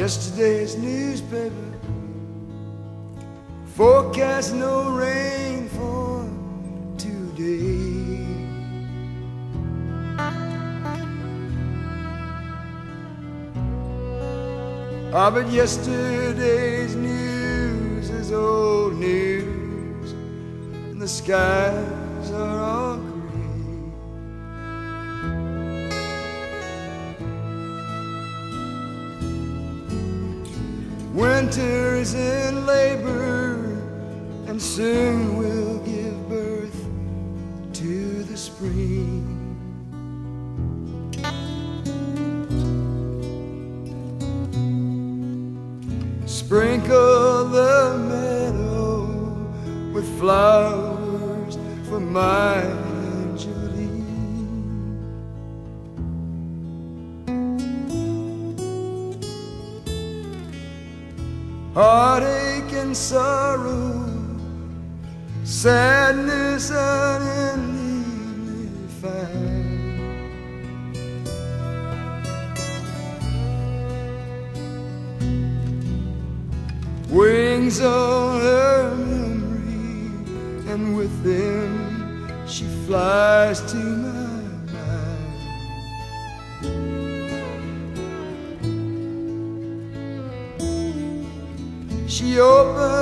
Yesterday's newspaper forecast no rain for today. Ah, but yesterday's news is old news, and the skies are all Winter is in labor, and soon we'll give birth to the spring. Sprinkle the meadow with flowers for my Heartache and sorrow, sadness unendingly fine. Wings on her memory, and with them she flies to my Opened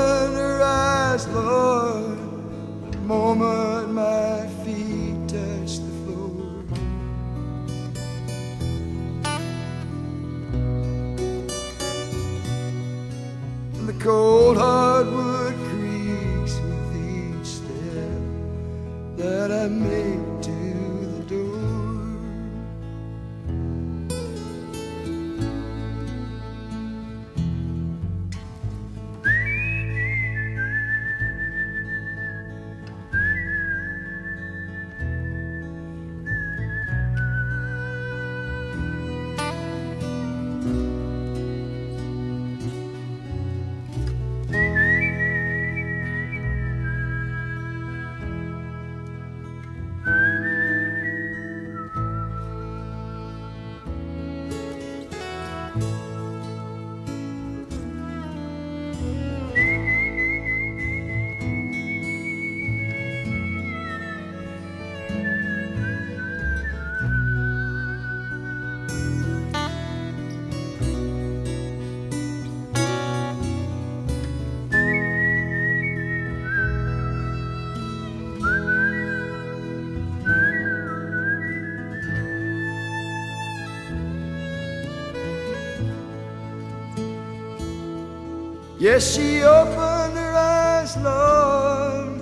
Yes, she opened her eyes, Lord,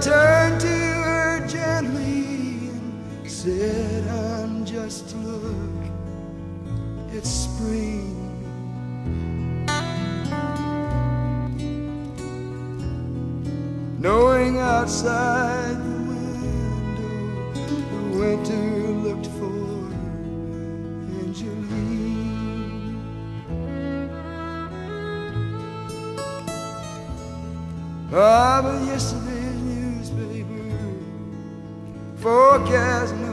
turned to her gently and said, Unjust look, it's spring. Knowing outside the window, the winter looked for Angeline. Ah, but yesterday's forecast no